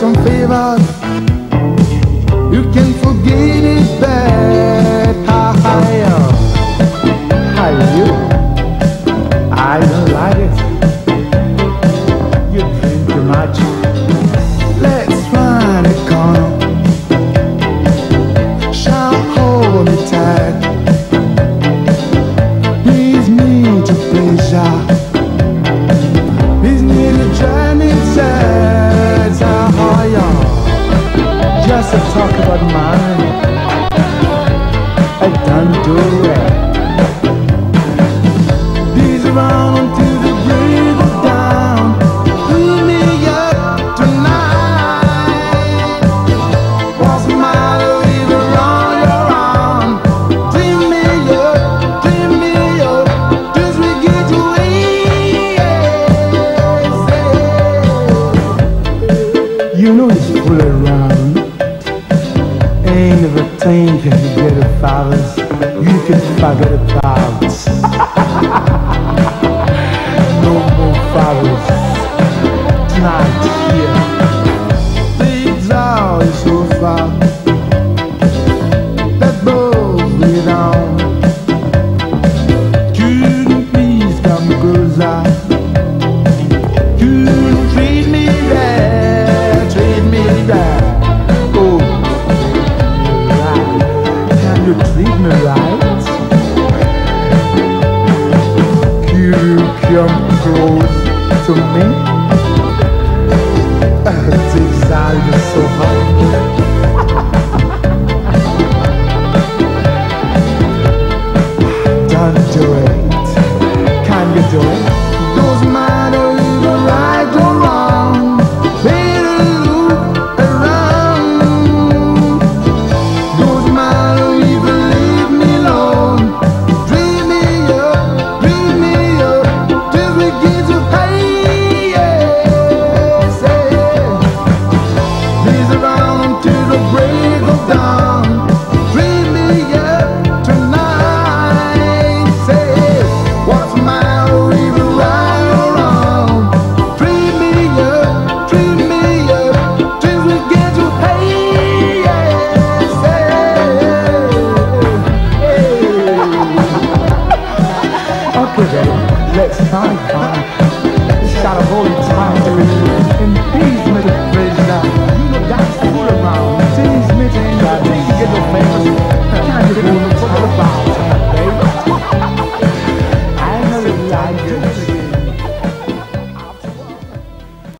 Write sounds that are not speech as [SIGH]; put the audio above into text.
some favors You can forget it Let's find shall hold me tight. To pleasure. To. Just to talk about mine. I don't do it. You know it's full around. Ain't never think you get a flowers. You can forget about. no Me right? You come close to me? Ah, Are so. [LAUGHS] Don't do it. Can you do it? Let's find. It's got a whole time to.